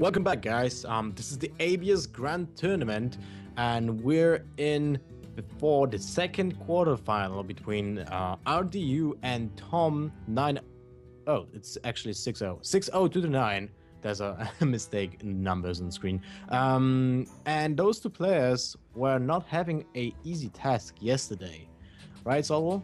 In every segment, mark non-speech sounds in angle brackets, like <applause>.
Welcome back, guys. Um, this is the Abios Grand Tournament, and we're in before the second quarterfinal between uh, RDU and Tom 9. Oh, it's actually 6 0. 6 0 to the 9. There's a, <laughs> mistake in numbers on the screen. Um, and those two players were not having a easy task yesterday. Right, Sottle?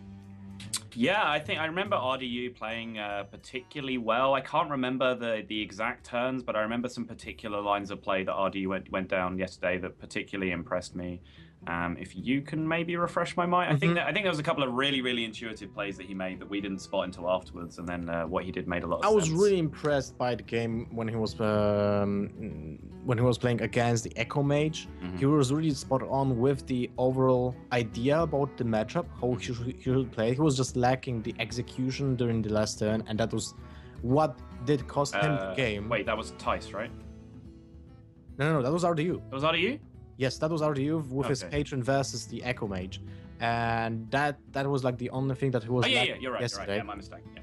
Yeah, I think I remember RDU playing uh, particularly well. I can't remember the, the exact turns, but I remember some particular lines of play that RDU went, went down yesterday that particularly impressed me. Um, if you can maybe refresh my mind, I think Mhm. that, I think there was a couple of really really intuitive plays that he made that we didn't spot until afterwards, and then uh, what he did made a lot. of I was sense. really impressed by the game when he was um, when he was playing against the Echo Mage. Mhm. He was really spot on with the overall idea about the matchup, how he should, he should play. He was just lacking the execution during the last turn, and that was what did cost him the Uh, game. Wait, that was Tice, right? no, no, no, that was RDU. That was RDU. Yes, that was RDU with his patron versus the Echo Mage, and that that was like the only thing that he was. Oh yeah, yeah, you're right. You're right. yesterday. Yeah, my mistake. Yeah.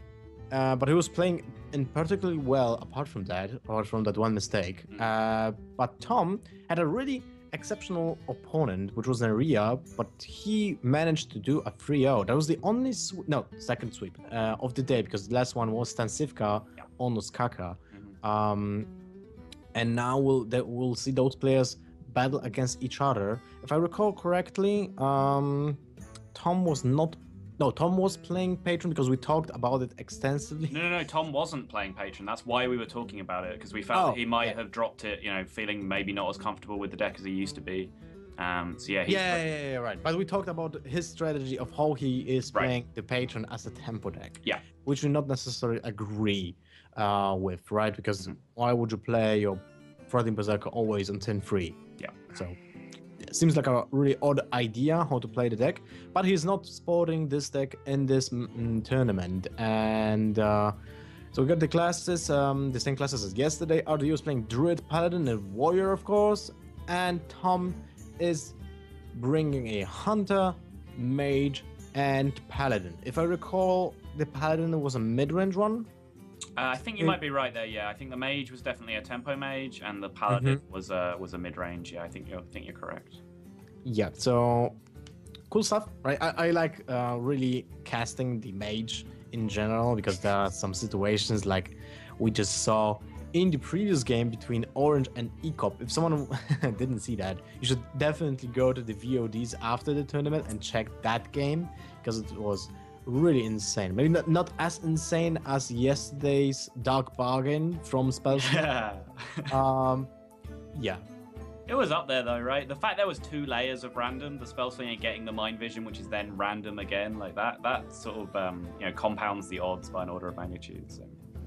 Uh, but he was playing in particularly well apart from that, apart from that one mistake. Mm. Uh, but Tom had a really exceptional opponent, which was Naria, but he managed to do a 3-0. That was the only, sw- no, second sweep uh, of the day because the last one was Stansivka Yeah. on Nuskaka. Mhm. Um, and now we'll that we'll see those players battle against each other. If I recall correctly, um, Tom was not. No, Tom was playing patron because we talked about it extensively. No, no, no. Tom wasn't playing patron. That's why we were talking about it because we felt Oh, that he might yeah. have dropped it. You know, feeling maybe not as comfortable with the deck as he used to be. Um, so yeah, Yeah, yeah, yeah, right. But we talked about his strategy of how he is Right. playing the patron as a tempo deck. Yeah. Which we not necessarily agree uh, with, right? Because Mhm. why would you play your Frothing Berserker always on 10 free? Yeah. So it seems like a really odd idea how to play the deck, but he's not sporting this deck in this mm, tournament. And uh, so we got the classes, um, the same classes as yesterday. RDU was playing Druid, Paladin, and Warrior, of course. And Tom is bringing a Hunter, Mage, and Paladin. If I recall, the Paladin was a mid-range one. Uh, I think you might be right there. Yeah, I think the mage was definitely a tempo mage, and the paladin was a was a mid range. Yeah, I think you think you're correct. Yeah, so cool stuff, right? I, I like uh, really casting the mage in general because there are some situations like we just saw in the previous game between Orange and Ecop. If someone <laughs> didn't see that, you should definitely go to the VODs after the tournament and check that game because it was really insane. Maybe not, not as insane as yesterday's Dark Bargain from Spells. Yeah. <laughs> um, yeah, It was up there though, right? The fact there was two layers of random, the spell slinger getting the mind vision, which is then random again, like that, that sort of um, you know compounds the odds by an order of magnitude. So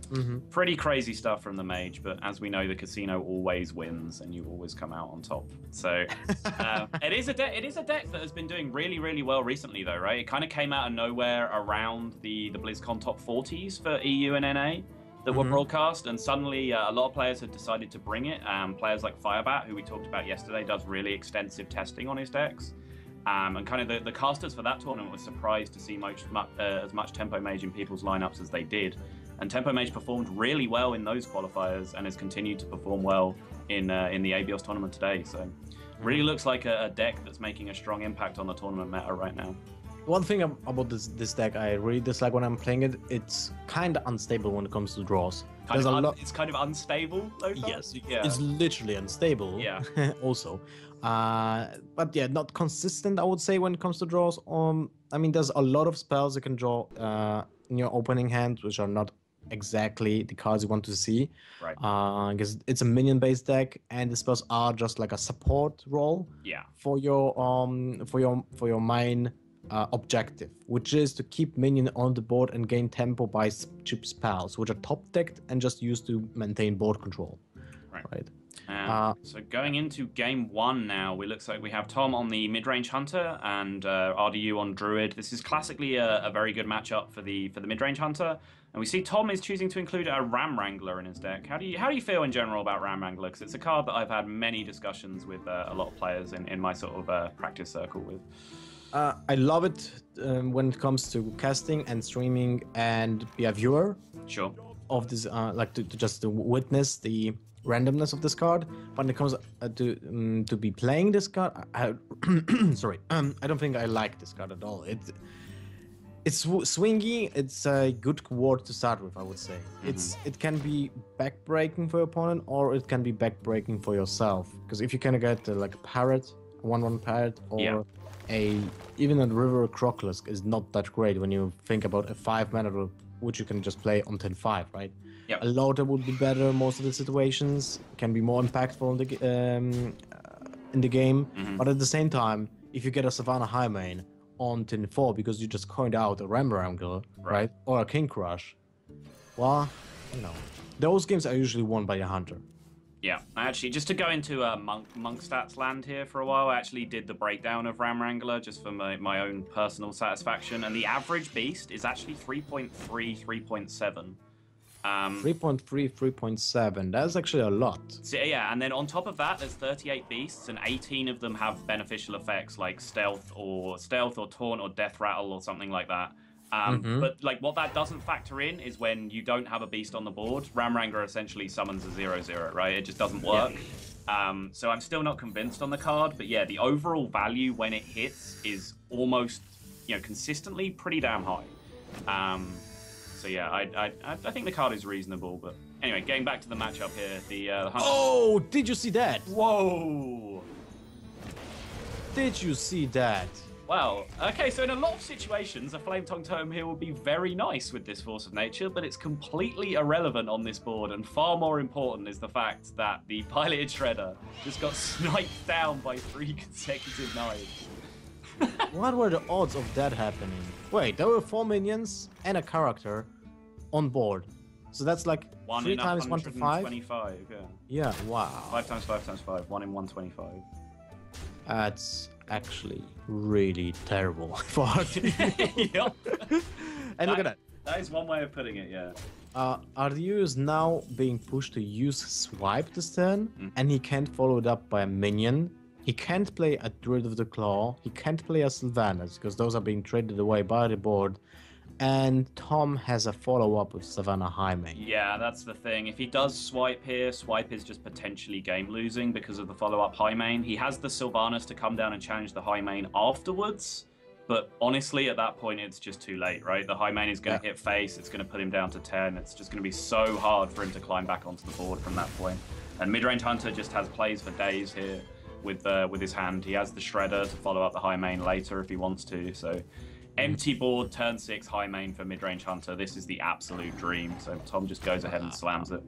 hmm pretty crazy stuff from the mage, but as we know, the casino always wins, and you always come out on top. So uh, <laughs> it is a deck. It is a deck that has been doing really, really well recently, though, right? It kind of came out of nowhere around the the BlizzCon top 40s for EU and NA that were Mhm. broadcast, and suddenly uh, a lot of players had decided to bring it. Um, players like Firebat, who we talked about yesterday, does really extensive testing on his decks. Um, and kind of the, the casters for that tournament were surprised to see much, mu- uh, as much Tempo Mage in people's lineups as they did. And Tempo Mage performed really well in those qualifiers and has continued to perform well in uh, in the Abios tournament today. So, really looks like a, a deck that's making a strong impact on the tournament meta right now. One thing about this this deck I really dislike when I'm playing it, it's kind of unstable when it comes to draws. Kind There's a un- lot. It's kind of unstable, though. Yes, yeah. it's literally unstable. Yeah. <laughs> also, uh, but yeah, not consistent. I would say when it comes to draws. Um, I mean, there's a lot of spells you can draw uh, in your opening hand, which are not exactly the cards you want to see. Right. Uh, because it's a minion-based deck, and the spells are just like a support role yeah. for your um for your for your main uh, objective, which is to keep minion on the board and gain tempo by cheap spells, which are top decked and just used to maintain board control. Right. Right. Um, Uh, so going into game one now, it looks like we have Tom on the mid-range hunter and uh, RDU on druid. This is classically a, a very good matchup for the for the mid-range hunter, and we see Tom is choosing to include a ram wrangler in his deck. How do you how do you feel in general about ram wrangler? Because it's a card that I've had many discussions with uh, a lot of players in, in my sort of uh, practice circle with. Uh, I love it um, when it comes to casting and streaming and be a viewer Sure. of this, uh, like to, to just to witness the randomness of this card. When it comes uh, to um, to be playing this card, I, I <clears throat> sorry, um, <clears throat> I don't think I like this card at all. It it's swingy. It's a good ward to start with, I would say. Mm-hmm. It's it can be backbreaking for your opponent, or it can be backbreaking for yourself. Because if you can get uh, like a parrot, one-one parrot, or yeah. a even a river crocolisk is not that great when you think about a five mana which you can just play on 10-5, right? Yep. A loader would be better most of the situations. Can be more impactful in the um, uh, in the game, mm-hmm. but at the same time, if you get a Savannah Highmane on 10-4 because you just coined out a Ram Wrangler, right. right? Or a King Krush. well, you know, those games are usually won by a hunter. Yeah, actually, just to go into uh, monk, monk stats land here for a while, I actually did the breakdown of Ram Wrangler just for my, my own personal satisfaction, and the average beast is actually 3.3, 3.7. Um, 3.3, 3.7. That's actually a lot. So, yeah, and then on top of that, there's 38 beasts, and 18 of them have beneficial effects like stealth or stealth or taunt or death rattle or something like that. Um, mm-hmm. But like what that doesn't factor in is when you don't have a beast on the board. Ram Wrangler essentially summons a zero zero, right? It just doesn't work. Yeah. Um, so I'm still not convinced on the card, but yeah, the overall value when it hits is almost, you know, consistently pretty damn high. Um, so yeah, I, I I think the card is reasonable, but anyway, getting back to the matchup here, the, uh, the oh, did you see that? Whoa! Did you see that? Well, okay, so in a lot of situations, a Flametongue Totem here would be very nice with this Force of Nature, but it's completely irrelevant on this board, and far more important is the fact that the <laughs> Piloted Shredder just got sniped down by three <laughs> consecutive knives. what were the odds of that happening? Wait, there were four minions and a character on board. So that's like one three times one to five? yeah. Yeah, wow. Five times five times five, one in 125. That's actually really terrible <laughs> for <laughs> yep. <laughs> and look at that. That is one way of putting it, yeah. Uh, is now being pushed to use swipe this turn, mm. and he can't follow it up by a minion. He can't play a Druid of the Claw. He can't play a Sylvanas because those are being traded away by the board and Tom has a follow up with Savannah Highmane. Yeah, that's the thing. If he does swipe here, swipe is just potentially game losing because of the follow up Highmane. He has the Sylvanas to come down and challenge the Highmane afterwards, but honestly, at that point, it's just too late, right? The Highmane is going to yeah. hit face, it's going to put him down to 10. It's just going to be so hard for him to climb back onto the board from that point. And Midrange Hunter just has plays for days here with uh, with his hand. He has the Shredder to follow up the Highmane later if he wants to, so Empty board, turn six, Highmane for mid range hunter. This is the absolute dream. So Tom just goes ahead and slams it.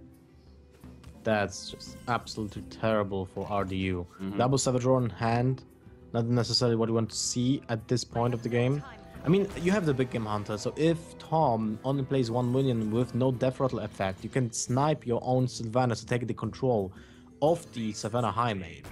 That's just absolutely terrible for RDU. Mm-hmm. Double Savage Roar in hand, not necessarily what you want to see at this point of the game. I mean, you have the big game hunter, so if Tom only plays one minion with no death rattle effect, you can snipe your own Sylvanas to take the control of the Savannah Highmane.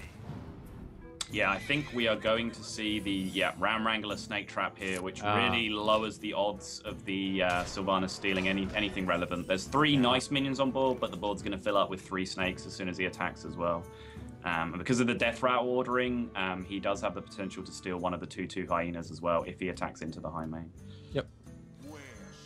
Yeah, I think we are going to see the yeah Ram Wrangler Snake Trap here, which uh, really lowers the odds of the uh, Sylvanas stealing any anything relevant. There's three yeah. nice minions on board, but the board's going to fill up with three snakes as soon as he attacks as well. Um, and because of the deathrattle ordering, um, he does have the potential to steal one of the two two hyenas as well if he attacks into the Highmane. Yep.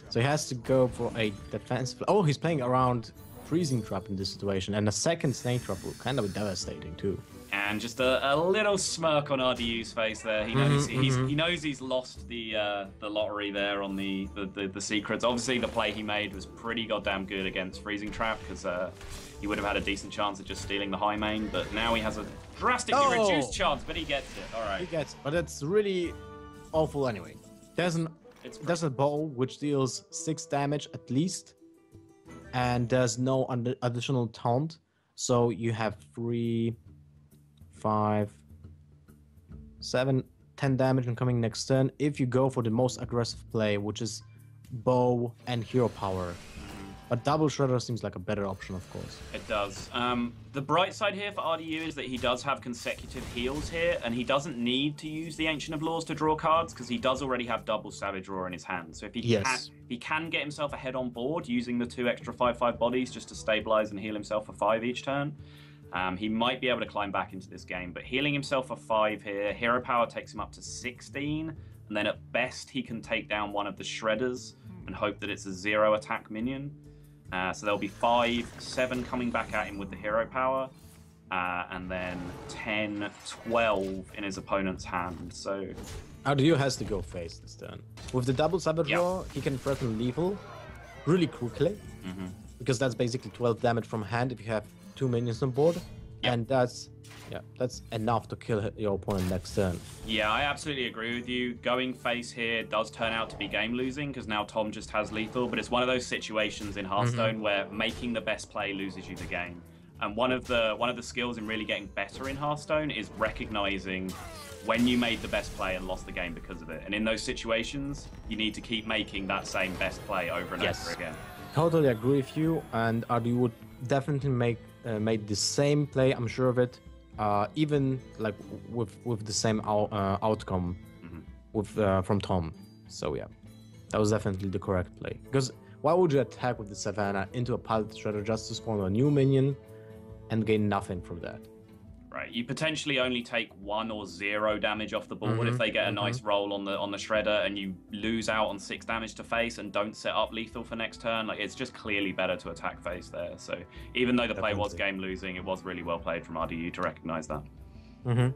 So he has to go for a defensive. Oh, he's playing around freezing trap in this situation, and a second snake trap will kind of be devastating too and just a, a, little smirk on RDU's face there. He knows mm-hmm, he's, mm-hmm. he knows he's lost the uh, the lottery there on the, the, the, the, secrets. Obviously, the play he made was pretty goddamn good against Freezing Trap because uh, he would have had a decent chance of just stealing the Highmane. But now he has a drastically oh! reduced chance, but he gets it. All right, he gets, it. but it's really awful anyway. There's an it's there's a bow which deals six damage at least, and there's no additional taunt. So you have three five, seven, ten damage incoming next turn if you go for the most aggressive play, which is bow and hero power. But double shredder seems like a better option, of course. It does. Um, the bright side here for RDU is that he does have consecutive heals here, and he doesn't need to use the Ancient of Lore to draw cards because he does already have double Savage Roar in his hand. So if he yes. can, he can get himself ahead on board using the two extra five five bodies just to stabilize and heal himself for five each turn. Um, he might be able to climb back into this game, but healing himself for five here. Hero power takes him up to 16, and then at best he can take down one of the shredders and hope that it's a zero attack minion. Uh, so there'll be five, seven coming back at him with the hero power, uh, and then 10, 12 in his opponent's hand. So RDU has to go face this turn. With the double Savage Roar, he can threaten lethal really quickly. Mm-hmm. Because that's basically 12 damage from hand if you have two minions on board. Yep. And that's yeah, that's enough to kill your opponent next turn. Yeah, I absolutely agree with you. Going face here does turn out to be game losing because now Tom just has lethal, but it's one of those situations in Hearthstone Mm-hmm. where making the best play loses you the game. And one of the one of the skills in really getting better in Hearthstone is recognizing when you made the best play and lost the game because of it. And in those situations, you need to keep making that same best play over and Yes. over again. Totally agree with you, and I would definitely make uh, made the same play. I'm sure of it. Uh, even like with with the same out, uh, outcome Mhm. with uh, from Tom. So yeah, that was definitely the correct play. Because why would you attack with the Savannah into a Pilot Shredder just to spawn a new minion and gain nothing from that? Right. You potentially only take one or zero damage off the board Mhm, if they get a mhm. nice roll on the on the shredder and you lose out on six damage to face and don't set up lethal for next turn. Like it's just clearly better to attack face there. So even though the play was game losing, it was really well played from RDU to recognize that. Mm-hmm.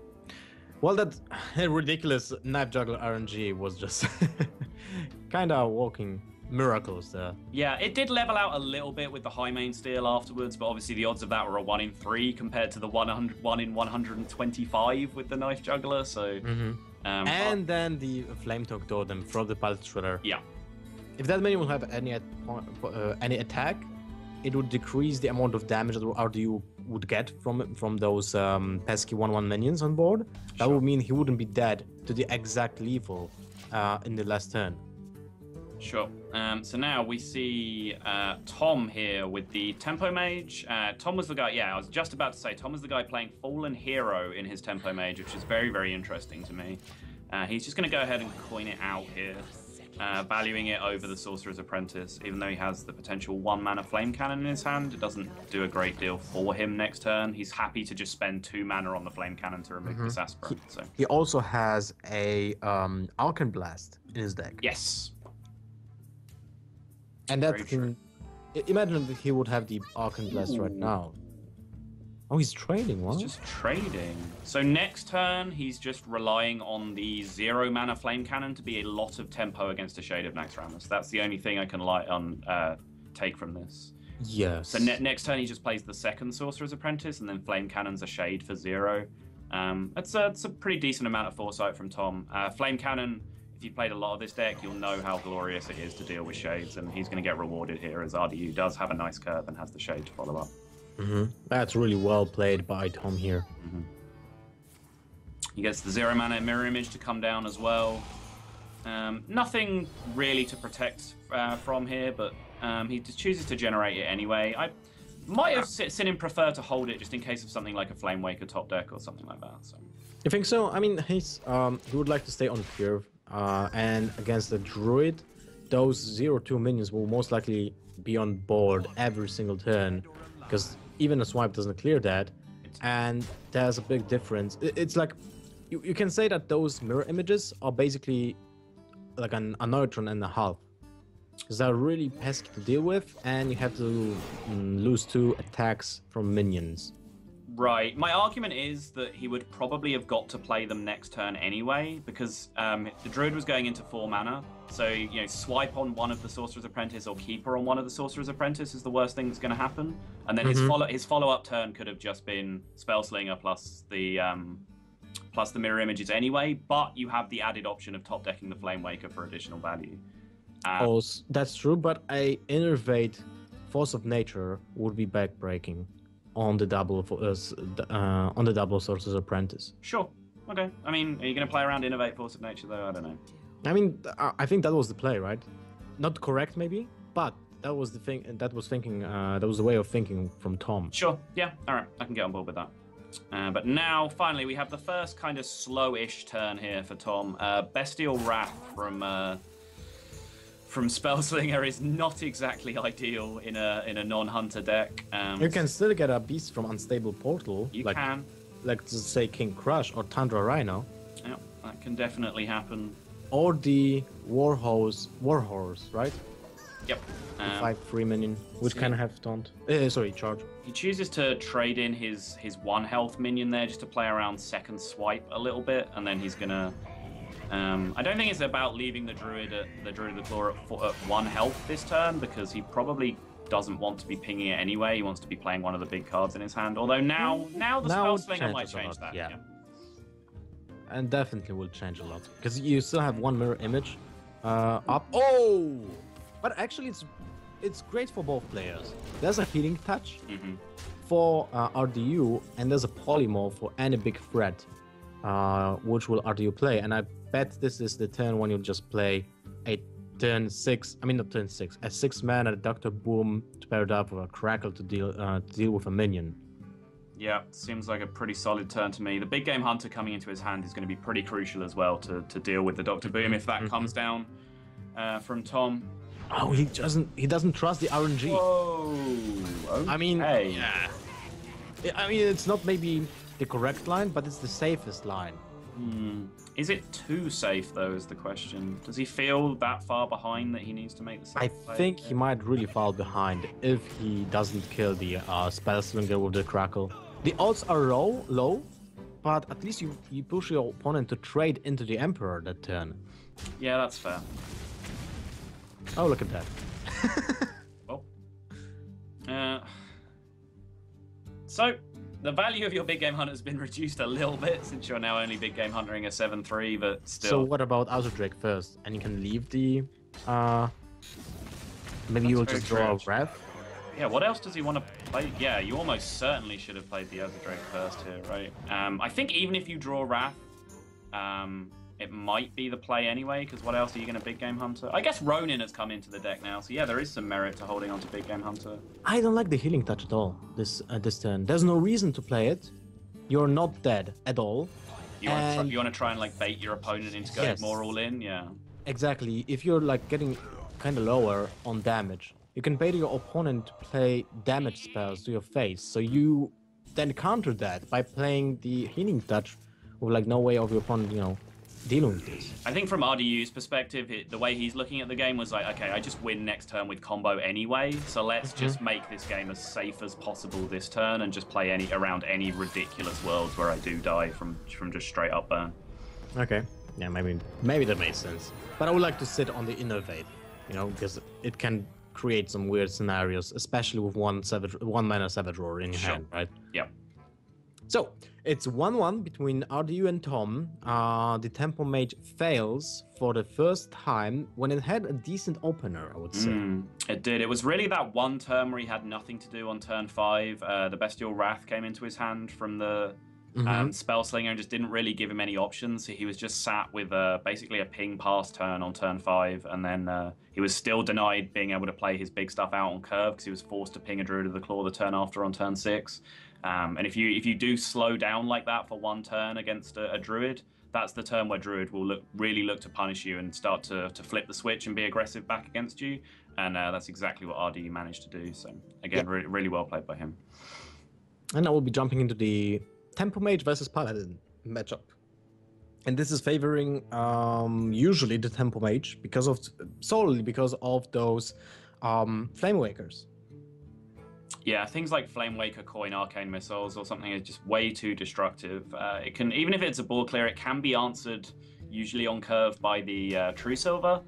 Well, that <laughs> ridiculous knife juggler RNG was just <laughs> kind of walking miracles there. Yeah, it did level out a little bit with the Highmane steel afterwards, but obviously the odds of that were a one in three compared to the 100, one in 125 with the knife juggler. So Mm-hmm. um, And then the Flametongue Totem from the Pilot Shredder. yeah, If that minion will have any at- uh, any attack, it would decrease the amount of damage that RDU would get from from those um, pesky one-one minions on board. That Sure. would mean he wouldn't be dead to the exact level uh, in the last turn. Sure. Um, so now we see uh, Tom here with the Tempo Mage. Uh, Tom was the guy, yeah, I was just about to say, Tom was the guy playing Fallen Hero in his Tempo Mage, which is very, very interesting to me. Uh, he's just going to go ahead and coin it out here, uh, valuing it over the Sorcerer's Apprentice, even though he has the potential one mana Flame Cannon in his hand. It doesn't do a great deal for him next turn. He's happy to just spend two mana on the Flame Cannon to remove this aspirant. So, He also has a um, Arcane Blast in his deck. yes. And that Very can imagine if he would have the Arcane Blast right now. Oh, he's trading. What? He's just trading. So next turn, he's just relying on the zero mana flame cannon to be a lot of tempo against a Shade of Naxxramas. That's the only thing I can light on uh, take from this. Yes. So ne- next turn, he just plays the second Sorcerer's Apprentice, and then flame cannon's a Shade for zero. Um, that's a, it's a pretty decent amount of foresight from Tom. Uh, flame cannon. If you played a lot of this deck, you'll know how glorious it is to deal with shades, and he's going to get rewarded here as RDU does have a nice curve and has the shade to follow up. hmm That's really well played by Tom here. He gets the zero mana mirror image to come down as well. Um, nothing really to protect uh, from here, but um, he just chooses to generate it anyway. I might have seen him prefer to hold it just in case of something like a Flame Waker top deck or something like that. So You think so? I mean, he's um, he would like to stay on curve, uh, and against the druid, those zero two minions will most likely be on board every single turn, because even a swipe doesn't clear that, and there's a big difference. It's like you, you can say that those mirror images are basically like an Annoy-o-Tron and a half. Because they're really pesky to deal with, and you have to mm, lose two attacks from minions. Right. My argument is that he would probably have got to play them next turn anyway, because um, the druid was going into four mana. So you know, swipe on one of the sorcerer's apprentice or keeper on one of the sorcerer's apprentice is the worst thing that's going to happen. And then his Mhm. follow his follow up turn could have just been spellslinger plus the um, plus the mirror images anyway. But you have the added option of top decking the flame waker for additional value. Uh, Oh, that's true, but a innervate force of nature would be backbreaking on the double for uh, on the double Sorcerer's Apprentice. Sure. Okay. I mean, are you going to play around Innervate force of nature though? I don't know. I mean, I I think that was the play, right? Not correct, maybe, but that was the thing. That was thinking. Uh, that was the way of thinking from Tom. Sure. Yeah. All right. I can get on board with that. Uh, but now, finally, we have the first kind of slow-ish turn here for Tom. Uh, Bestial Wrath from uh, from Spellslinger is not exactly ideal in a in a non-hunter deck. Um, You can still get a beast from unstable portal, You like can. like to say King Krush or Tundra Rhino, Yeah, that can definitely happen. or the Warhorse Warhorse, right? Yep. Um, Five free minion, which so- can have taunt. Uh, sorry, charge. He chooses to trade in his his one health minion there just to play around second swipe a little bit, and then he's gonna. Um, I don't think it's about leaving the druid at the druid of the claw at, four, at one health this turn because he probably doesn't want to be pinging it anyway. He wants to be playing one of the big cards in his hand. Although now now the Now spell slinger might change that. yeah. And definitely will change a lot because you still have one mirror image uh, up. Oh, but actually, it's it's great for both players. There's a healing touch hmm for uh, RDU, and there's a polymorph for any big threat, uh, which will RDU play. And I bet this is the turn when you just play a turn six. I mean, not turn six, a six man and a Doctor Boom to pair it up with a Crackle to deal uh, to deal with a minion. Yeah, seems like a pretty solid turn to me. The big game hunter coming into his hand is going to be pretty crucial as well to, to deal with the Doctor Boom if that Mhm. comes down uh, from Tom. Oh, he doesn't he doesn't trust the RNG. Whoa. I mean, okay. yeah. I mean, it's not maybe the correct line, but it's the safest line. Hmm. Is it too safe though? Is the question. Does he feel that far behind that he needs to make the I play? think he might really fall behind if he doesn't kill the uh, spell slinger with the crackle. The odds are low, low, but at least you you push your opponent to trade into the emperor that turn. Yeah, that's fair. Oh, look at that. <laughs> Well. Uh, so, the value of your big game hunter has been reduced a little bit since you're now only big game huntering a 7 3, but still. So what about Drake first? And you can leave the. Uh, maybe That's you'll just draw a wrath. Yeah, what else does he want to play? Yeah, you almost certainly should have played the Drake first here, right? Um, I think even if you draw Wrath, um, it might be the play anyway, because what else are you going to Big Game Hunter? I guess Ronin has come into the deck now, so yeah, there is some merit to holding on to Big Game Hunter. I don't like the healing touch at all. This uh, this turn. There's no reason to play it. You're not dead at all. You want to And- you want to try and like bait your opponent into going Yes. more all in, yeah. Exactly. If you're like getting kind of lower on damage, you can bait your opponent to play damage spells to your face. So you then counter that by playing the healing touch with like no way of your opponent, you know, dealing with this. I think from RDU's perspective, it, the way he's looking at the game was like, okay, I just win next turn with combo anyway, so let's Mhm. just make this game as safe as possible this turn and just play any around any ridiculous worlds where I do die from from just straight up burn. Okay. Yeah, maybe maybe that makes sense. But I would like to sit on the Innervate, you know, because it can create some weird scenarios, especially with one savage, one mana savage roar in your Sure. hand, right? Yep. So it's one-one between RDU and Tom. Uh, the Tempo Mage fails for the first time when it had a decent opener, I would say. Mm, it did. It was really that one turn where he had nothing to do on turn five. Uh, the Bestial Wrath came into his hand from the Mhm. um, Spellslinger and just didn't really give him any options. So he was just sat with uh, basically a ping pass turn on turn five, and then uh, he was still denied being able to play his big stuff out on curve because he was forced to ping a Druid of the Claw the turn after on turn six. Um, and if you if you do slow down like that for one turn against a, a Druid, that's the turn where Druid will look really look to punish you and start to, to flip the switch and be aggressive back against you. And uh, that's exactly what RD managed to do. So again, Yep. re- really well played by him. And I will be jumping into the Tempo Mage versus Paladin matchup. And this is favoring um, usually the Tempo Mage because of solely because of those um, Flame Wakers. Yeah, things like Flame Waker, Coin, Arcane Missiles, or something is just way too destructive. Uh, it can, even if it's a ball clear, it can be answered usually on curve by the uh, True Silver.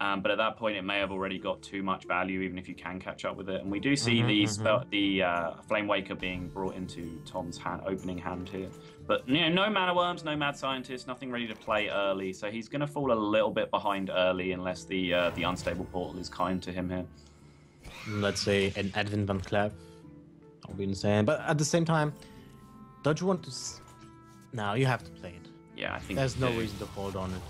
Um, but at that point, it may have already got too much value, even if you can catch up with it. And we do see Mhm, the mhm. the uh, Flame Waker being brought into Tom's hand, opening hand here. But you know, no mana worms, no mad scientist, nothing ready to play early. So he's going to fall a little bit behind early, unless the uh, the unstable portal is kind to him here. Let's say an Edwin Van Cleef. I'll be insane. But at the same time, don't you want to. S- no, you have to play it. Yeah, I think There's no do. reason to hold on it.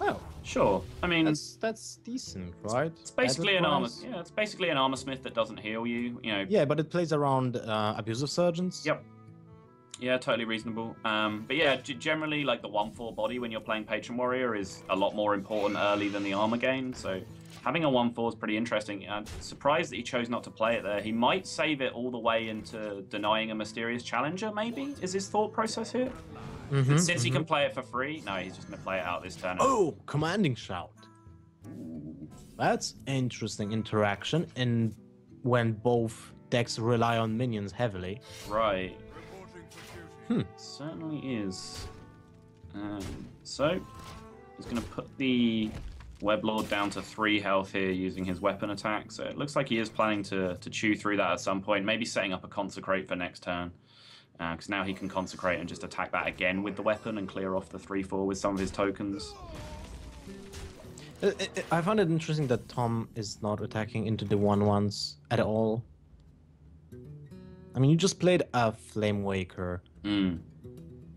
Well, Sure. I mean, that's that's decent, right? It's basically an armor. Yeah, it's basically an armor smith that doesn't heal you. You know. Yeah, but it plays around uh, abusive surgeons. Yep. Yeah, totally reasonable. Um, but yeah, g- generally, like the one-four body when you're playing patron warrior is a lot more important early than the armor gain. So having a one-four is pretty interesting. I'm surprised that he chose not to play it there. He might save it all the way into denying a mysterious challenger. Maybe is his thought process here. Mhm, Since he mhm. can play it for free, no, he's just gonna play it out this turn. Oh, commanding shout. That's interesting interaction and when both decks rely on minions heavily. Right. Hmm. Certainly is. Um, so, he's going to put the Weblord down to three health here using his weapon attack. So it looks like he is planning to, to chew through that at some point, maybe setting up a Consecrate for next turn. Because uh, now he can Consecrate and just attack that again with the weapon and clear off the 3-4 with some of his tokens. Uh, I find it interesting that Tom is not attacking into the 1-1s at all. I mean, you just played a Flame Waker. Mm.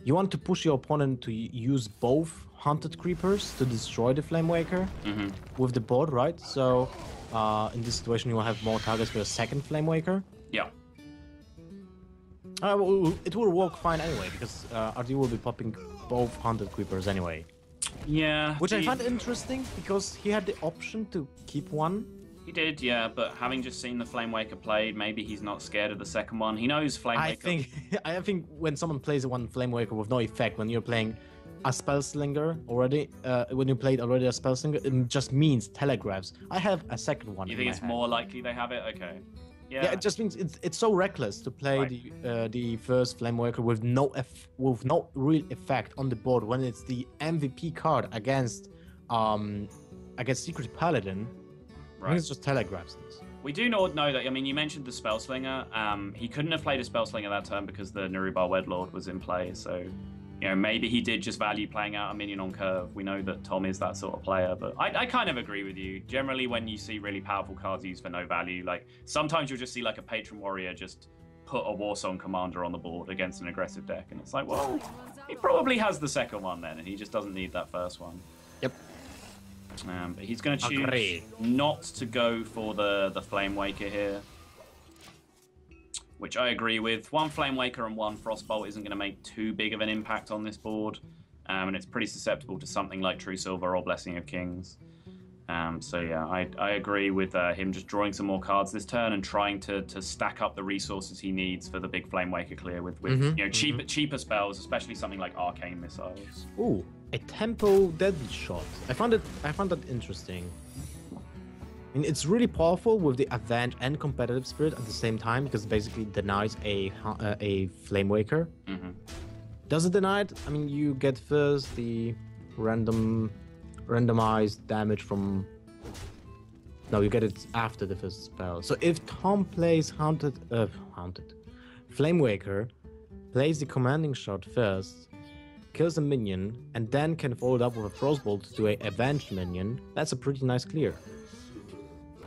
You want to push your opponent to use both Haunted Creepers to destroy the Flame Waker mm-hmm. with the board, right? So, uh, in this situation, you will have more targets for a second Flame Waker. Yeah. Uh, it will work fine anyway, because uh, RD will be popping both Haunted Creepers anyway. Yeah. Which I find interesting, because he had the option to keep one he did, yeah, but having just seen the Flame Waker played, maybe he's not scared of the second one. He knows Flame Waker. I think <laughs> I think when someone plays one Flame Waker with no effect, when you're playing a Spellslinger already, uh, when you played already a Spellslinger, it just means telegraphs. I have a second one. You think it's more likely they have it? Okay. Yeah. yeah, it just means it's, it's so reckless to play right. the uh, the first Flame Waker with no eff- with no real effect on the board when it's the MVP card against um against Secret Paladin Right. it's just telegraphs this. We do know, know that. I mean, you mentioned the Spellslinger. Um, he couldn't have played a Spellslinger that turn because the Nerub'ar Weblord was in play. So, you know, maybe he did just value playing out a minion on curve. We know that Tom is that sort of player, but I, I kind of agree with you. Generally, when you see really powerful cards used for no value, like sometimes you'll just see like a Patron Warrior just put a Warsong Commander on the board against an aggressive deck, and it's like, well, he probably has the second one then, and he just doesn't need that first one. Yep. Um, but he's going to choose Agree. not to go for the, the Flame Waker here. Which I agree with. One Flame Waker and one Frostbolt isn't going to make too big of an impact on this board. Um, and it's pretty susceptible to something like True Silver or Blessing of Kings. Um, so yeah, I, I agree with uh, him just drawing some more cards this turn and trying to, to stack up the resources he needs for the big Flame Waker clear with, with mm-hmm, you know cheaper mm-hmm. cheaper spells, especially something like Arcane Missiles. Ooh, a tempo deadly shot. I found it. I found that interesting. I mean, it's really powerful with the avenge and competitive spirit at the same time because it basically denies a uh, a flame waker. Mm-hmm. Does it deny it? I mean, you get first the random randomized damage from. No, you get it after the first spell. So if Tom plays haunted, uh, haunted, flame waker, plays the Commanding Shout first, kills a minion, and then can follow it up with a frostbolt to a avenge minion, that's a pretty nice clear.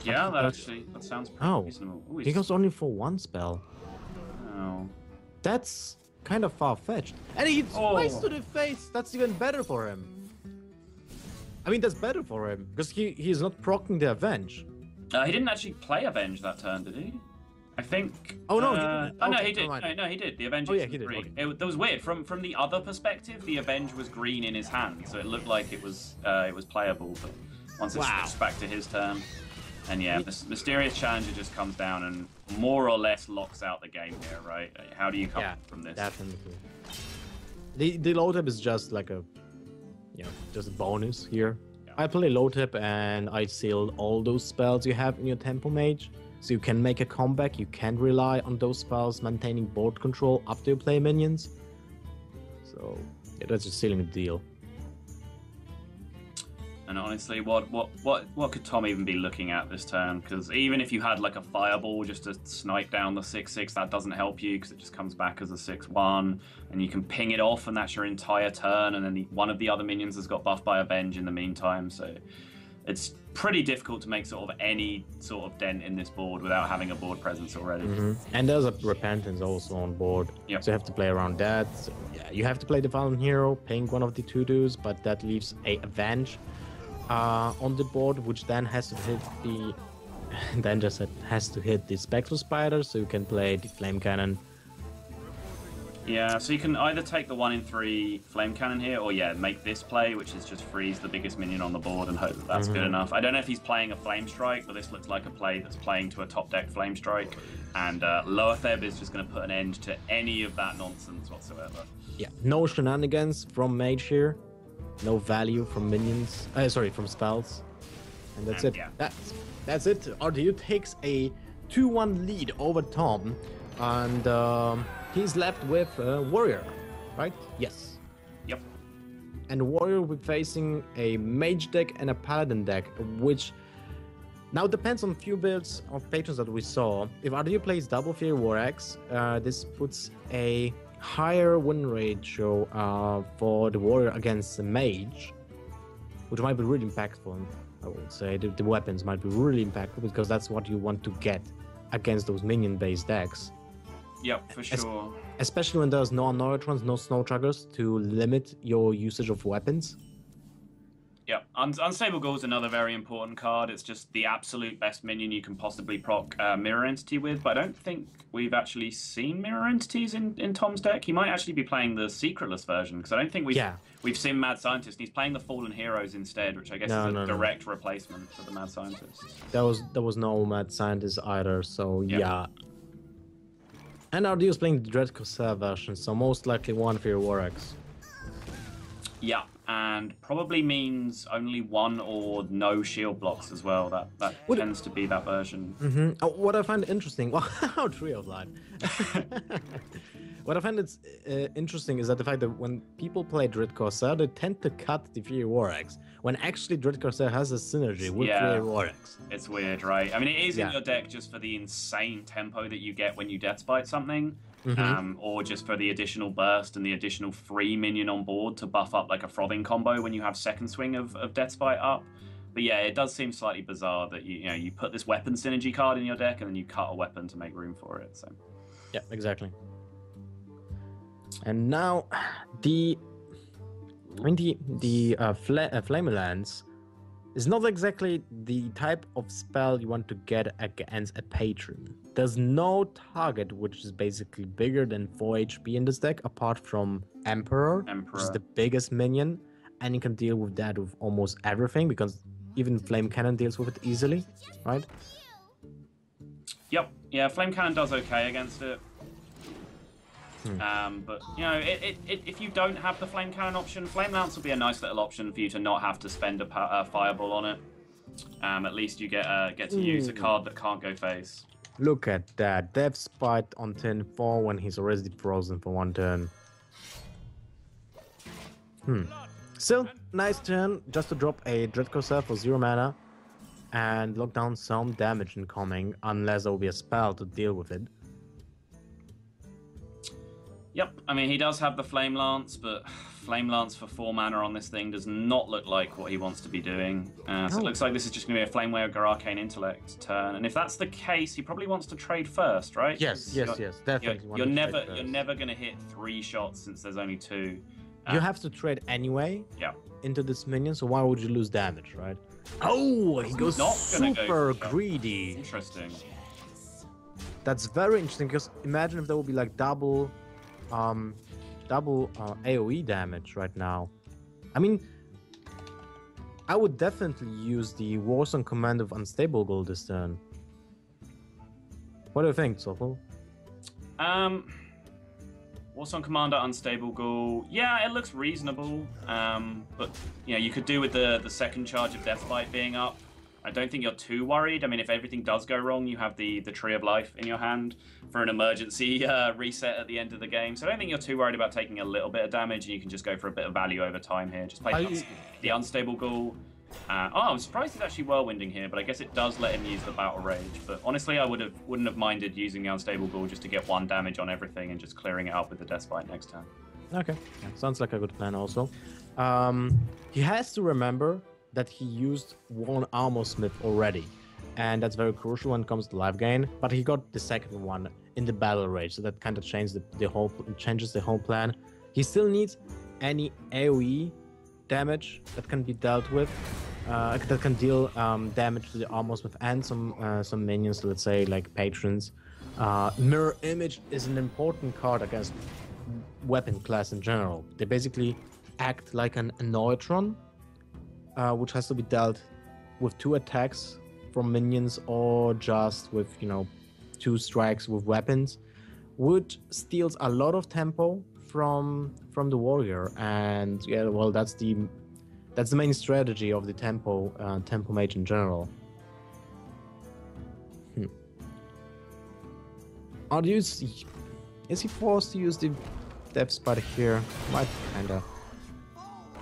Yeah, that actually that sounds pretty oh, reasonable. Ooh, he goes only for one spell. Oh. That's kind of far fetched. And he oh. twice to the face. That's even better for him. I mean, that's better for him because he he's not proccing the avenge. Uh, he didn't actually play avenge that turn, did he? I think. Oh no! Uh, oh no, he did. No, no, he did. The Avenge. Oh yeah, he did. Green. Okay. It, that was weird. From from the other perspective, the Avenge was green in his hand, so it looked like it was uh, it was playable. But once it wow. switched back to his turn, and yeah, the mysterious challenger just comes down and more or less locks out the game here, right? How do you come yeah, from this? Definitely. The the Loatheb is just like a, you know, just a bonus here. Yeah. I play Loatheb and I seal all those spells you have in your tempo mage. So you can make a comeback, you can rely on those spells maintaining board control after you play minions. So yeah, that's just sealing the deal. And honestly, what what what what could Tom even be looking at this turn? Because even if you had like a fireball just to snipe down the six six, that doesn't help you because it just comes back as a six one, and you can ping it off, and that's your entire turn. And then the, one of the other minions has got buffed by avenge in the meantime. So it's pretty difficult to make sort of any sort of dent in this board without having a board presence already. Mm-hmm. And there's a repentance also on board, yep. so you have to play around that. So, yeah, you have to play the Fallen Hero, paying one of the two dos, but that leaves a avenge uh, on the board, which then has to hit the <laughs> then just has to hit the Spectral Spider, so you can play the Flame Cannon yeah, so you can either take the one in three flame cannon here, or yeah, make this play, which is just freeze the biggest minion on the board and hope that that's mm-hmm. good enough. I don't know if he's playing a flame strike, but this looks like a play that's playing to a top deck flame strike, and uh, Loatheb is just going to put an end to any of that nonsense whatsoever. Yeah, no shenanigans from mage here, no value from minions. Uh, sorry, from spells. And that's And it. yeah. That's that's it. RDU takes a 2-1 lead over Tom, and um, he's left with uh, Warrior, right? Yes. Yep. And Warrior will be facing a Mage deck and a Paladin deck, which now depends on few builds of patrons that we saw. If RDU plays Double Fiery War Axe, uh, this puts a higher win ratio uh, for the Warrior against the Mage, which might be really impactful. I would say the, the weapons might be really impactful because that's what you want to get against those minion-based decks, Yep, for Es- sure. especially when there's no Annoy-o-Trons, no Snowchuggers to limit your usage of weapons. Yep. Un- Unstable Ghoul is another very important card. It's just the absolute best minion you can possibly proc uh, Mirror Entity with, but I don't think we've actually seen Mirror Entities in, in Tom's deck. He might actually be playing the Secretless version, because I don't think we've, Yeah. we've seen Mad Scientist. He's playing the Fallen Heroes instead, which I guess No, is a no, no. direct replacement for the Mad Scientist. There was there was no mad scientist either, so Yep. yeah. And RD is playing the Dread Corsair version, so most likely one for your Warax. Yeah, and probably means only one or no shield blocks as well. That that Would- tends to be that version. hmm Oh, what I find interesting, <laughs> wow, Tree of Life. <laughs> what I find it's uh, interesting is that the fact that when people play Dread Corsair, they tend to cut the Fury Warax, when actually Dread Corsair has a synergy with Yeah. Fiery War Axe. It's weird, right? I mean, it is in your deck just for the insane tempo that you get when you Death Bite something, Mhm. um, or just for the additional burst and the additional free minion on board to buff up like a frothing combo when you have second swing of, of Death Bite up. But yeah, it does seem slightly bizarre that you you know you put this weapon synergy card in your deck and then you cut a weapon to make room for it. So Yeah, exactly. And now the I mean the the uh, fla- uh, flame lance is not exactly the type of spell you want to get against a patron. There's no target which is basically bigger than 4 HP in this deck apart from Emperor, which is the biggest minion, and you can deal with that with almost everything because even Flame Cannon deals with it easily, right? Yep. Yeah, Flame Cannon does okay against it. Hmm. Um, but you know, it, it, it, if you don't have the flame cannon option, flame lance will be a nice little option for you to not have to spend a, a fireball on it. Um, at least you get uh, get to use a card that can't go face. Look at that. Death's Bite on turn 4 when he's already frozen for one turn. Hmm. Still, nice turn just to drop a Dread Corsair for 0 mana and lock down some damage incoming unless there will be a spell to deal with it. Yep. I mean, he does have the flame lance, but flame lance for four mana on this thing does not look like what he wants to be doing. Uh, so it looks like this is just going to be a flame wave arcane intellect turn. And if that's the case, he probably wants to trade first, right? Yes, You're- yes, yes, You're, definitely. you're never you're never going to hit three shots since there's only two. You Uh, have to trade anyway Yeah. into this minion, so why would you lose damage, right? Oh, he goes go super shot. greedy. Interesting. That's very interesting because imagine if there would be like double, um, double uh, AOE damage right now. I mean, I would definitely use the Warsong command of Unstable Ghoul this turn. What do you think, Sottle? Um, on Commander Unstable Ghoul? Yeah, it looks reasonable. Um, but you know, you could do with the the second charge of Deathbite being up. I don't think you're too worried. I mean, if everything does go wrong, you have the the Tree of Life in your hand for an emergency <laughs> uh, reset at the end of the game. So I don't think you're too worried about taking a little bit of damage, and you can just go for a bit of value over time here. Just play the, the Unstable Ghoul. Uh, oh, I'm surprised he's actually whirlwinding here, but I guess it does let him use the Battle Rage. But honestly, I would have wouldn't have minded using the Unstable Ghoul just to get one damage on everything and just clearing it up with the death bite next turn. Okay, yeah, sounds like a good plan. Also, um, he has to remember that he used one armor smith already, and that's very crucial when it comes to life gain. But he got the second one in the battle rage, so that kind of changes the, the whole changes the whole plan. He still needs any AOE damage that can be dealt with. Uh, that can deal um, damage to the armor smith and some uh, some minions, let's say like patrons. Uh, mirror image is an important card against weapon class in general. They basically act like an, Annoy-o-Tron, uh, which has to be dealt with two attacks from minions or just with you know two strikes with weapons, which steals a lot of tempo from from the warrior. And yeah, well, that's the That's the main strategy of the tempo uh, tempo mage in general. Hmm. Are you is he forced to use the depth spider here? Might kinda.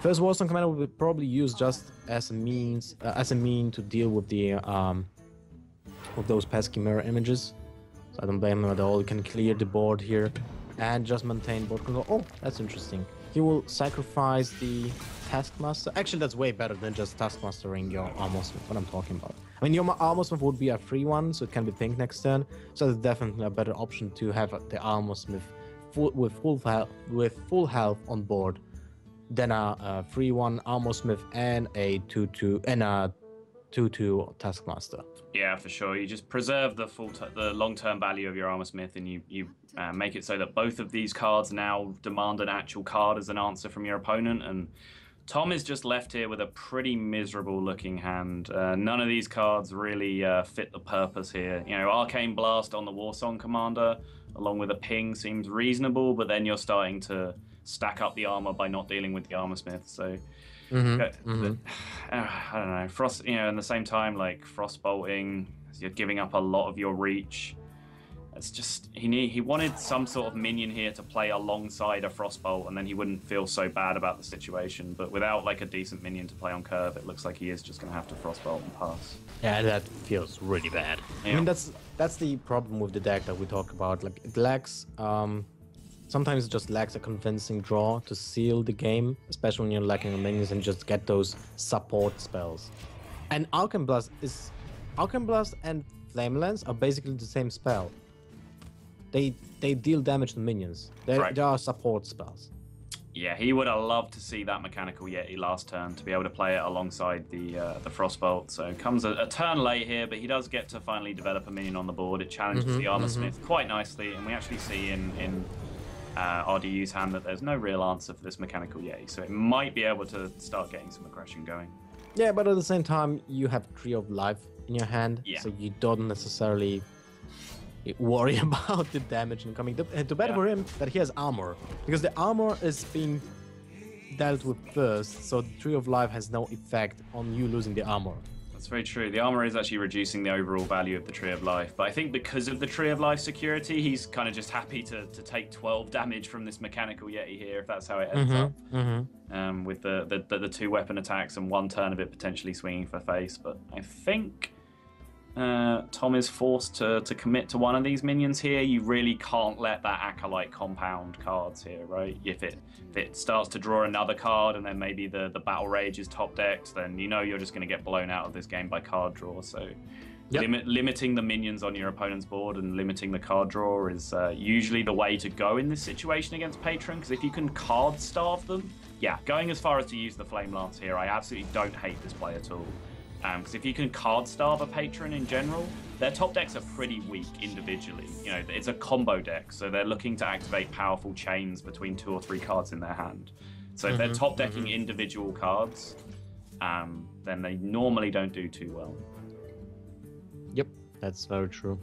First Warsong Commander will be probably used just as a means uh, as a mean to deal with the um with those pesky mirror images. So I don't blame him at all. You can clear the board here and just maintain board control. Oh, that's interesting. He will sacrifice the Taskmaster. Actually, that's way better than just Taskmastering your Armorsmith, what I'm talking about. I mean, your Armorsmith would be a free one, so it can be pink next turn. So it's definitely a better option to have the Armorsmith full, with full with full health on board than a, a free one Armorsmith and a two two and a two two Taskmaster. Yeah, for sure. You just preserve the full, t- the long-term value of your Armorsmith, and you you uh, make it so that both of these cards now demand an actual card as an answer from your opponent. And Tom is just left here with a pretty miserable-looking hand. Uh, none of these cards really uh, fit the purpose here. You know, Arcane Blast on the Warsong Commander, along with a ping, seems reasonable, but then you're starting to stack up the armor by not dealing with the Armorsmith. So. Mm-hmm, <sighs> Uh, mm-hmm. I don't know. Frost, you know, in the same time, like frost bolting, you're giving up a lot of your reach. It's just he need he wanted some sort of minion here to play alongside a frostbolt, and then he wouldn't feel so bad about the situation. But without like a decent minion to play on curve, it looks like he is just going to have to frostbolt and pass. Yeah, that feels really bad. I mean, that's that's the problem with the deck that we talk about. Like it lacks, um, sometimes it just lacks a convincing draw to seal the game, especially when you're lacking on minions and just get those support spells. And Arcane Blast is, Arcane Blast and Flame Lance are basically the same spell. They they deal damage to minions. They Right. they are support spells. Yeah, he would have loved to see that mechanical Yeti last turn to be able to play it alongside the uh, the Frostbolt. So comes a, a turn late here, but he does get to finally develop a minion on the board. It challenges Mhm, the Armorsmith quite nicely, and we actually see in in uh, RDU's hand that there's no real answer for this mechanical Yeti. So it might be able to start getting some aggression going. Yeah, but at the same time, you have Tree of Life in your hand, Yeah. so you don't necessarily worry <laughs> about the damage incoming. The, and too bad Yeah. for him that he has armor, because the armor is being dealt with first, so the Tree of Life has no effect on you losing the armor. That's very true. The armor is actually reducing the overall value of the Tree of Life, but I think because of the Tree of Life security, he's kind of just happy to, to take 12 damage from this mechanical Yeti here, if that's how it ends up. mm-hmm. um, with the, the, the, the two weapon attacks and one turn of it potentially swinging for face. But I think uh, Tom is forced to, to commit to one of these minions here. You really can't let that acolyte compound cards here, right? If it if it starts to draw another card and then maybe the, the battle rage is top decked, then you know you're just going to get blown out of this game by card draw. So. Yep. Limit, limiting the minions on your opponent's board and limiting the card draw is uh, usually the way to go in this situation against Patron. Because if you can card starve them, yeah, going as far as to use the Flame Lance here, I absolutely don't hate this play at all. Because if you can card starve a patron in general, their top decks are pretty weak individually. You know, it's a combo deck, so they're looking to activate powerful chains between two or three cards in their hand. So if they're Mhm, top decking individual cards, um, then they normally don't do too well. Yep, that's very true.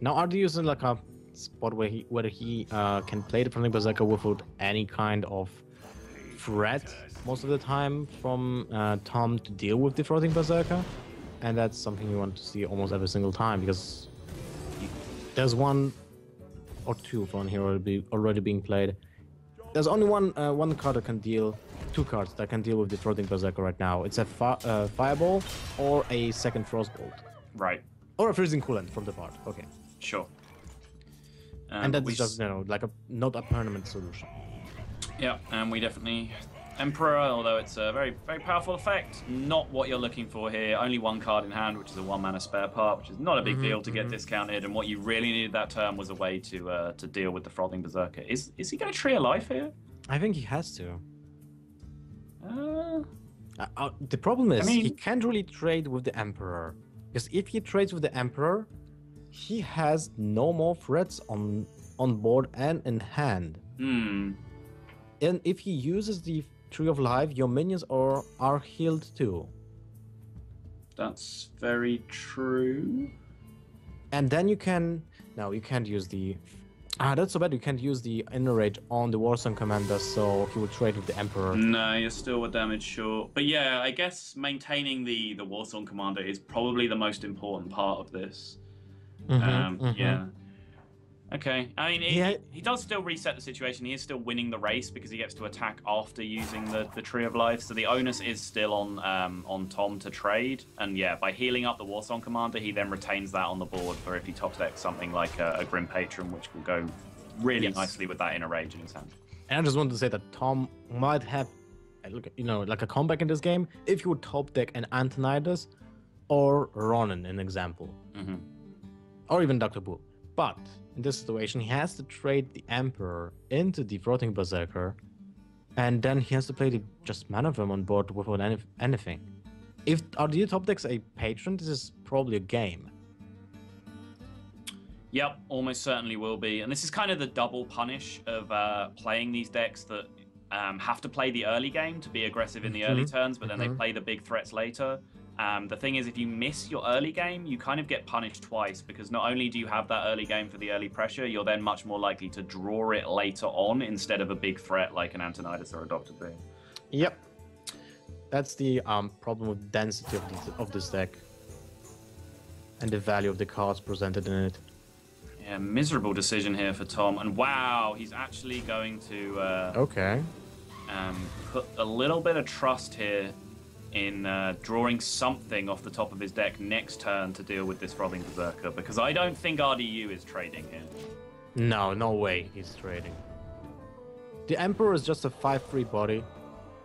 Now, are they using like a spot where he where he uh, can play the Frothing Berserker without any kind of threat most of the time from uh, Tom to deal with the Frothing Berserker? And that's something you want to see almost every single time because there's one or two from here already, already being played. There's only one uh, one card that can deal, two cards that can deal with the Frothing Berserker right now. It's a fi- uh, Fireball or a second Frostbolt. Right, Or a freezing coolant from the part. Okay. sure. Um, and that's just you know like a not a permanent solution. Yeah, and we definitely Emperor, although it's a very very powerful effect, not what you're looking for here. Only one card in hand, which is a one mana spare part, which is not a big Mhm, deal to get mhm. discounted. And what you really needed that turn was a way to uh, to deal with the frothing berserker. Is is he going to tree a life here? I think he has to. Uh, Uh, uh, the problem is he mean- can't really trade with the Emperor because if he trades with the Emperor, he has no more threats on on board and in hand. hmm. And if he uses the Tree of Life, your minions are are healed too. That's very true. And then you can now you can't use the Ah, that's so bad. You can't use the inner rage on the Warsong commander, so he will trade with the Emperor. No, you're still a damage short. But yeah, I guess maintaining the the Warsong commander is probably the most important part of this. Mhm, um, mhm. Yeah. Okay. I mean, he, Yeah. he does still reset the situation. He is still winning the race because he gets to attack after using the, the Tree of Life. So the onus is still on um, on Tom to trade. And yeah, by healing up the Warsong commander, he then retains that on the board for if he top decks something like a, a Grim Patron, which will go really Yes. nicely with that inner rage in his hand. And I just wanted to say that Tom might have, look, you know, like a comeback in this game if you would top deck an Antonidas or Ronin, an example, hmm or even Dr. Boom. But in this situation, he has to trade the Emperor into the Frothing Berserker, and then he has to play the just mana of him on board without any, anything. If RDU top decks a patron, this is probably a game. Yep, almost certainly will be. And this is kind of the double punish of uh, playing these decks that um, have to play the early game to be aggressive in the early Mhm, turns, but then they mhm. play the big threats later. Um, the thing is, if you miss your early game, you kind of get punished twice because not only do you have that early game for the early pressure, you're then much more likely to draw it later on instead of a big threat like an Antonidas or a Doctor B. Yep. That's the um, problem with density of this, of this deck. And the value of the cards presented in it. Yeah, miserable decision here for Tom. And wow, he's actually going to. Uh, Okay. um, put a little bit of trust here in uh, drawing something off the top of his deck next turn to deal with this Frothing Berserker because I don't think RDU is trading here. No, no way he's trading. The Emperor is just a 5-3 body.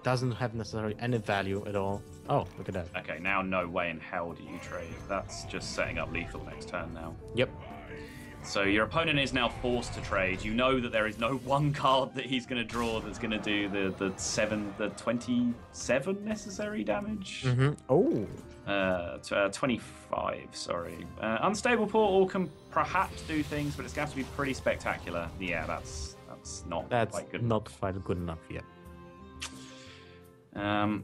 Doesn't have necessarily any value at all. Oh, look at that. Okay, now no way in hell do you trade. That's just setting up lethal next turn now. Yep. So your opponent is now forced to trade. You know that there is no <laughs> one card that he's going to draw that's going to do the the seven, the twenty-seven necessary damage. Mm-hmm. Oh. Uh, t- uh, 25, sorry. Uh, Unstable Portal can perhaps do things, but it's going to have to be pretty spectacular. Yeah, that's that's not That's quite good. not quite good enough yet. Um,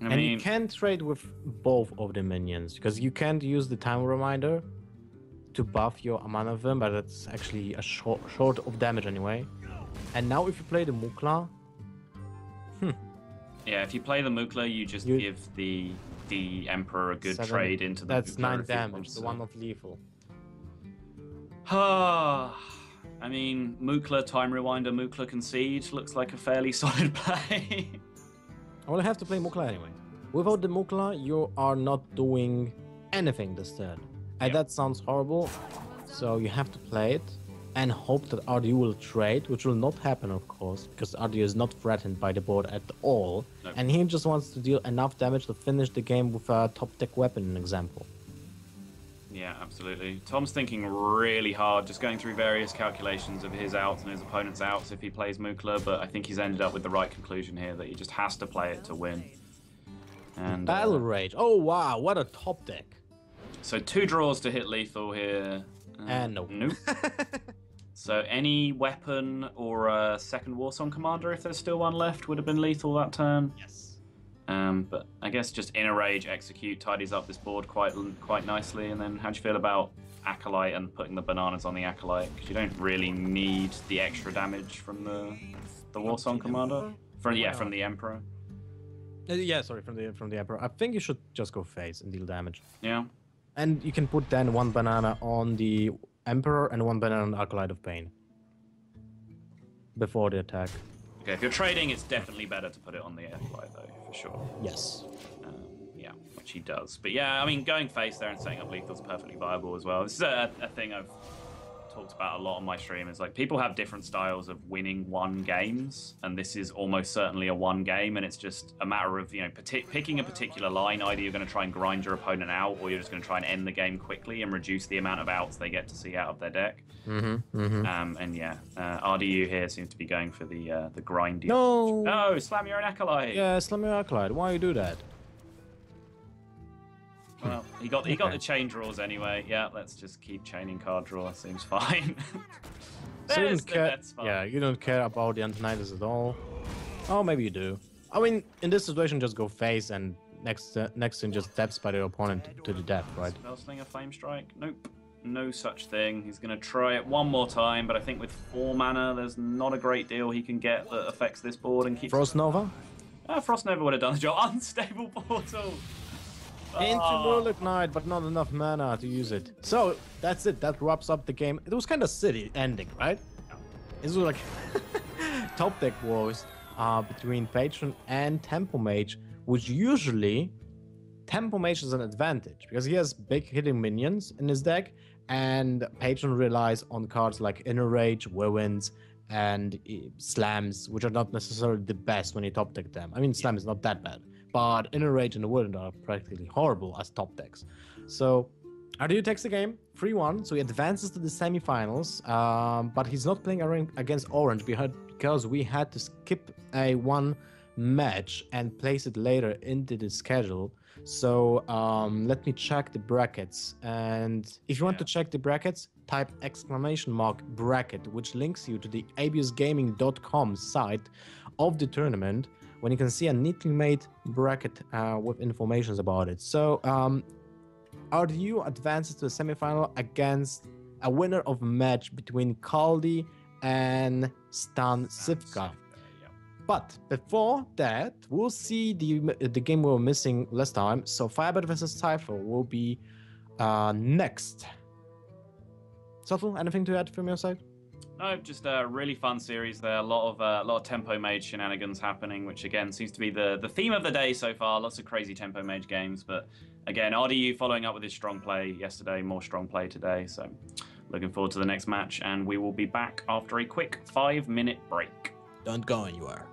I and mean, you can trade with both of the minions because you can't use the Time Rewinder to buff your Amana Vim, but that's actually a short short of damage anyway. And now if you play the Mukla, Hmm. yeah, if you play the Mukla, you just You- give the the Emperor a good Seven- trade into the that's Mukla nine damage, the one not lethal. <sighs> I mean, Mukla, Time Rewinder, Mukla Concede looks like a fairly <laughs> solid play. well, I will have to play Mukla anyway. Without the Mukla, you are not doing anything this turn. And that sounds horrible. So you have to play it and hope that RDU will trade, which will not happen, of course, because RDU is not threatened by the board at all. No. And he just wants to deal enough damage to finish the game with a top deck weapon, an example. Yeah, absolutely. Tom's thinking really hard, just going through various calculations of his outs and his opponent's outs if he plays Mukla, but I think he's ended up with the right conclusion here that he just has to play it to win. And uh, Battle Rage. Oh, wow, what a top deck. So two draws to hit lethal here. Uh, And no. Nope. <laughs> so any weapon or a second Warsong commander, if there's still one left, would have been lethal that turn. Yes. Um, but I guess just inner rage, execute tidies up this board quite quite nicely. And then how do you feel about acolyte and putting the bananas on the acolyte? Because you don't really need the extra damage from the the Warsong commander. From yeah, from the emperor. Uh, Yeah, sorry, from the from the Emperor. I think you should just go face and deal damage. Yeah. And you can put then one banana on the Emperor and one banana on the Acolyte of Pain. Before the attack. Okay, if you're trading, it's definitely better to put it on the acolyte though, for sure. Yes. Um, yeah, which he does. But yeah, I mean, going face there and setting up lethal is perfectly viable as well. This is a, a thing I've talked about a lot on my stream. Is like people have different styles of winning one games, and this is almost certainly a one game. And it's just a matter of you know picking a particular line. Either you're going to try and grind your opponent out, or you're just going to try and end the game quickly and reduce the amount of outs they get to see out of their deck. Mm-hmm. mm-hmm. Um, and yeah, uh, RDU here seems to be going for the uh, the grindy. No! No, slam your own acolyte. Yeah, slam your Acolyte. Why you do that? He got he got Okay. the chain draws anyway. Yeah, let's just keep chaining card draw. Seems fine. <laughs> So you don't care. Yeah, you don't care about the Antonidas at all. Oh, maybe you do. I mean, in this situation, just go face and next uh, next thing just depths by the opponent to the death, right? Spellslinger flame strike. Nope. no such thing. He's going to try it one more time, but I think with four mana, there's not a great deal he can get that affects this board and keeps. Frost Nova? Uh, Frost Nova would have done the job. <laughs> Unstable portal. Into Ah. Malignite, but not enough mana to use it. So that's it. That wraps up the game. It was kind of silly ending, right? It was like <laughs> top deck wars uh, between Patron and Tempo Mage, which usually Tempo Mage is an advantage because he has big hitting minions in his deck, and Patron relies on cards like Inner Rage, Whirlwinds, and uh, Slams, which are not necessarily the best when you top deck them. I mean, Slam is not that bad, but Inner Rage and the Whirlwind are practically horrible as top decks. So RDU takes the game 3-1, so he advances to the semifinals, um, but he's not playing against Orange because we had to skip a one match and place it later into the schedule. So um, let me check the brackets. And if you want to check the brackets, type exclamation mark bracket, which links you to the abiosgaming.com site of the tournament when you can see a neatly made bracket uh, with informations about it. So um, RDU advances to the semifinal against a winner of a match between Kaldi and Stan Sivka. Yeah. But before that, we'll see the the game we were missing last time. So Firebird versus Cypher will be uh, next. Sottle, anything to add from your side? No, just a really fun series there. A lot of uh, a lot of tempo mage shenanigans happening, which again seems to be the the theme of the day so far. Lots of crazy tempo mage games, but again, RDU following up with his strong play yesterday, more strong play today. So, looking forward to the next match, and we will be back after a quick five minute break. Don't go anywhere.